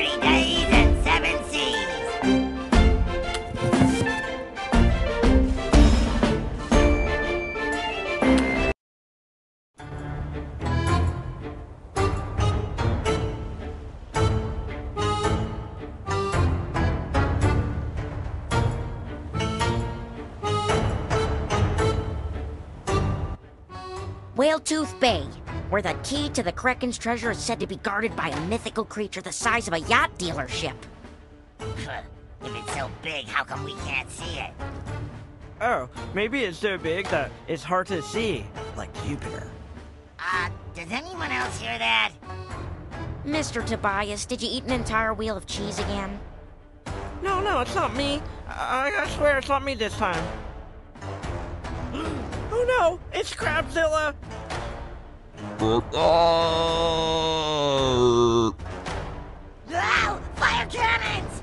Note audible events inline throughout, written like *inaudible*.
30 days and 7 seas. Whale Tooth Bay, where the key to the Kraken's treasure is said to be guarded by a mythical creature the size of a yacht dealership. if it's so big, how come we can't see it? Oh, maybe it's so big that it's hard to see, like Jupiter. Uh, does anyone else hear that? Mr. Tobias, did you eat an entire wheel of cheese again? No, no, it's not me. I, I swear it's not me this time. *gasps* oh no, it's Crabzilla! Ow! Fire cannons!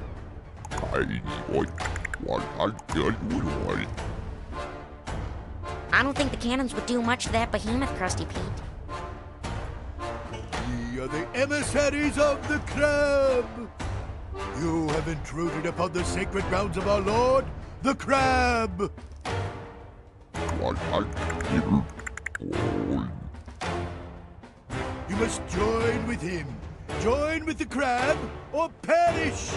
I don't think the cannons would do much to that behemoth, Krusty Pete. We are the emissaries of the crab. You have intruded upon the sacred grounds of our lord, the crab. You must join with him. Join with the crab or perish.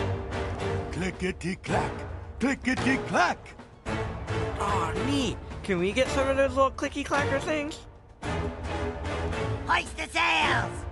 Clickety clack, clickety clack. Aw, neat. Can we get some of those little clicky clacker things? Hoist the sails!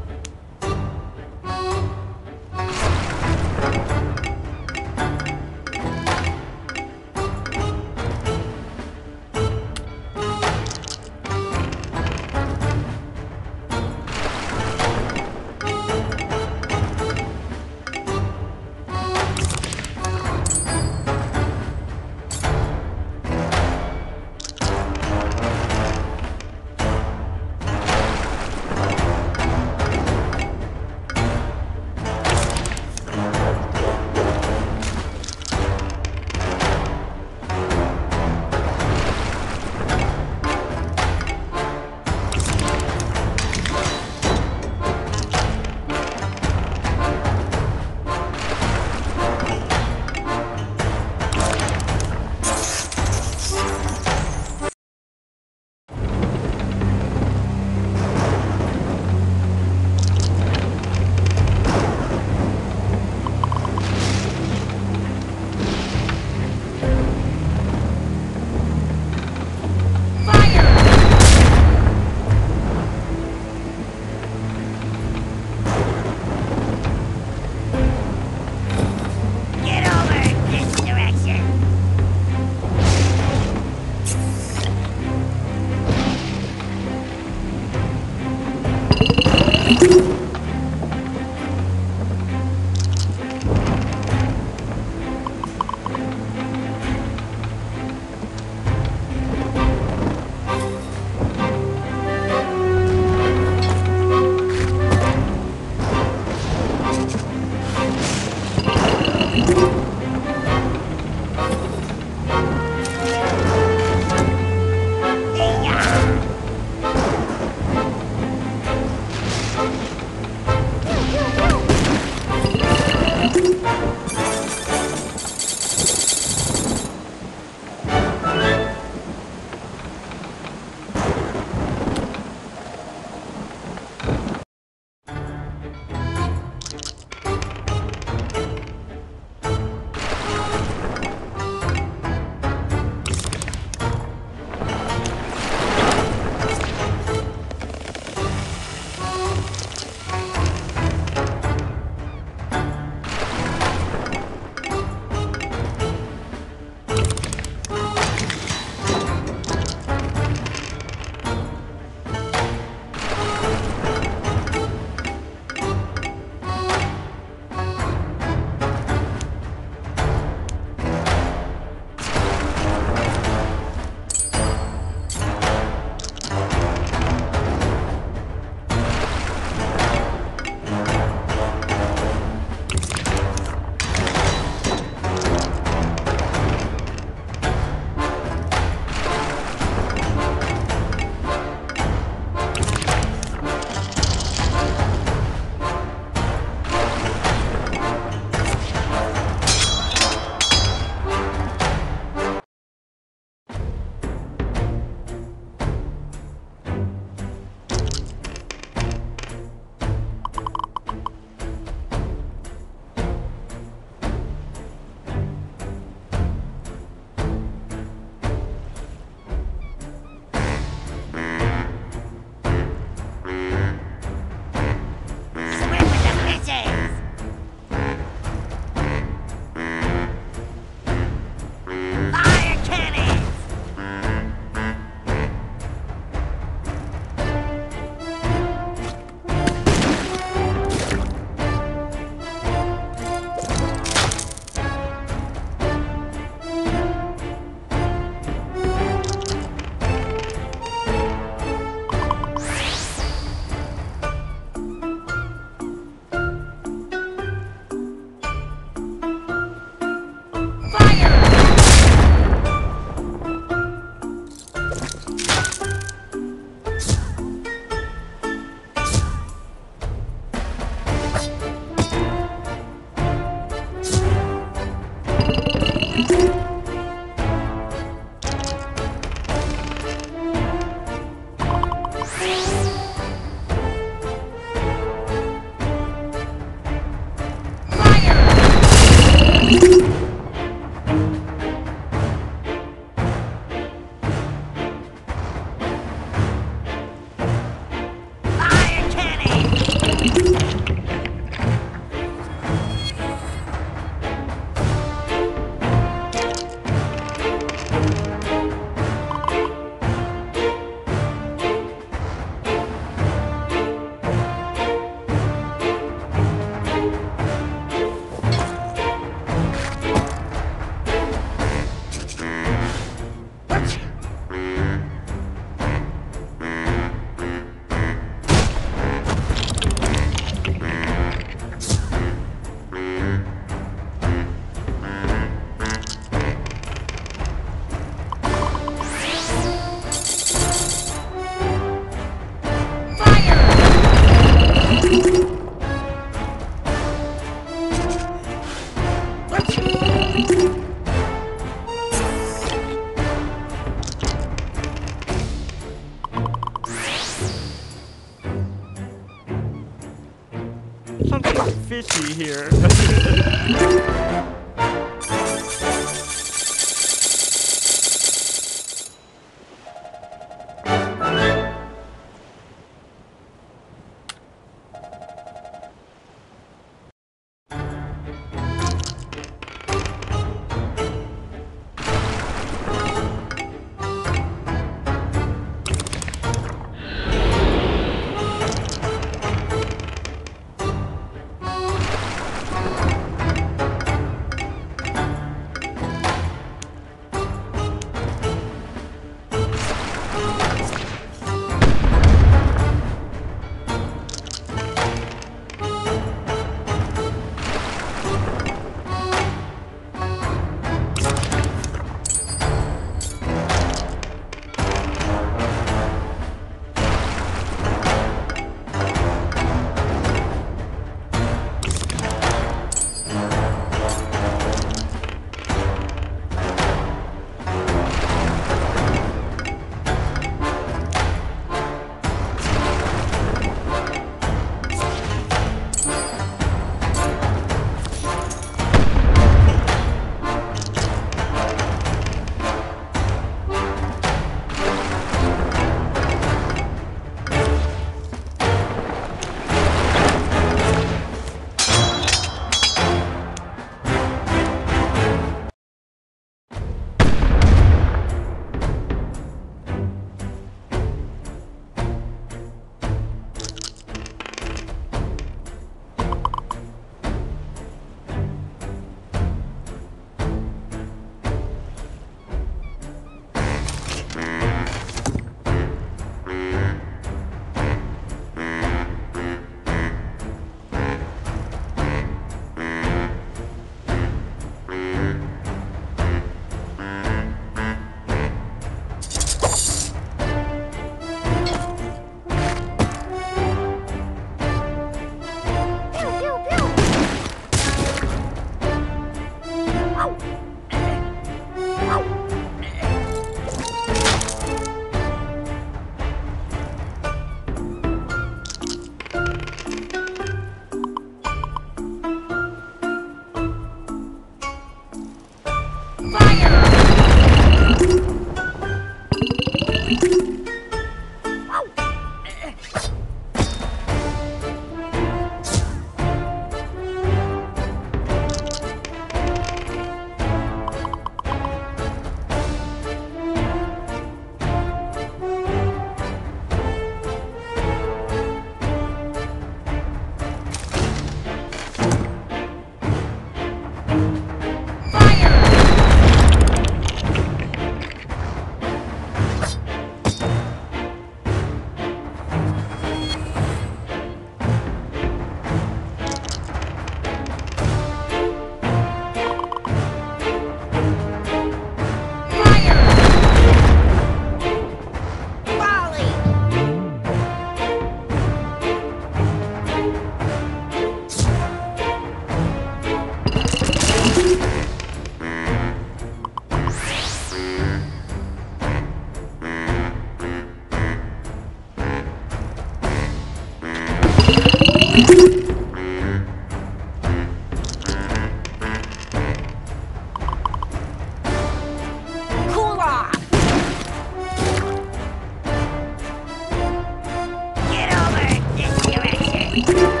Daily.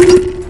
you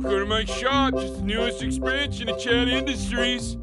Welcome to my shop, just the newest expansion of Chad Industries.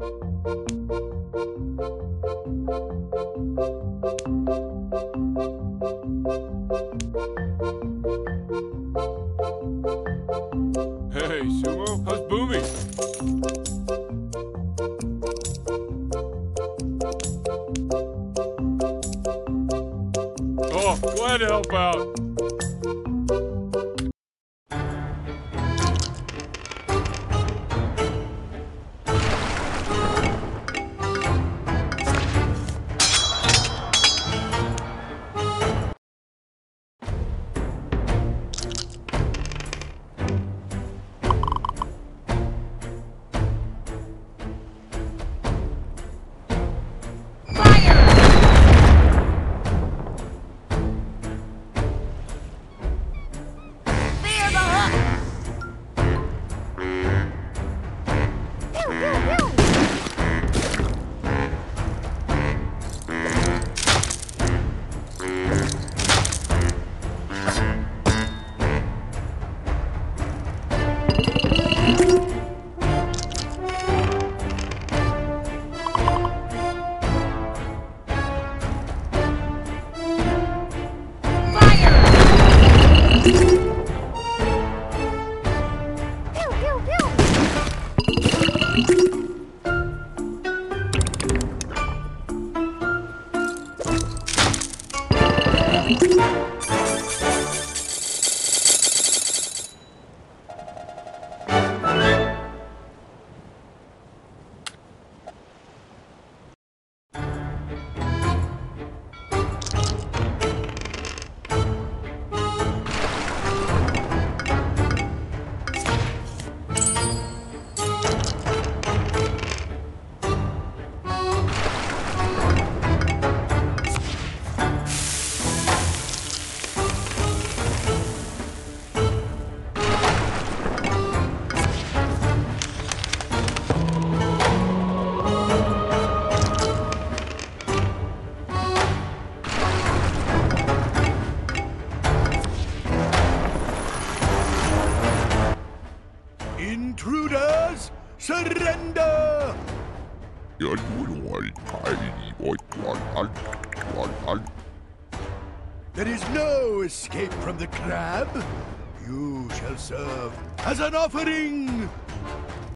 Escape from the crab. You shall serve as an offering